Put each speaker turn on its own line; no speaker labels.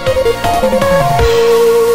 何?